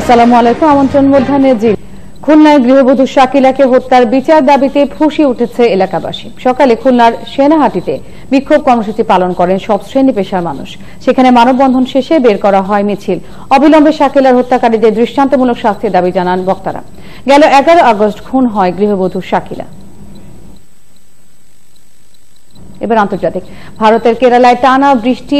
আসসালামু আলাইকুম, আমন্ত্রণ মধ্যাহ্নে জি খুলনায় গৃহবধূ শাকিলাকে হত্যার বিচার দাবিতে ফুসি উঠেছে এলাকাবাসী। সকালে খুলনার সেনাহাটিতে বিক্ষোভ কর্মসূচি পালন করেন সব শ্রেণি পেশার মানুষ। সেখানে মানববন্ধন শেষে বের করা হয় মিছিল। অবিলম্বে শাকিলার হত্যাকারীদের দৃষ্টান্তমূলক শাস্তির দাবি জানান বক্তারা। গেল এগারো আগস্ট খুন হয় গৃহবধূ শাকিলা। এবার আন্তর্জাতিক। ভারতের কেরালায় টানা বৃষ্টি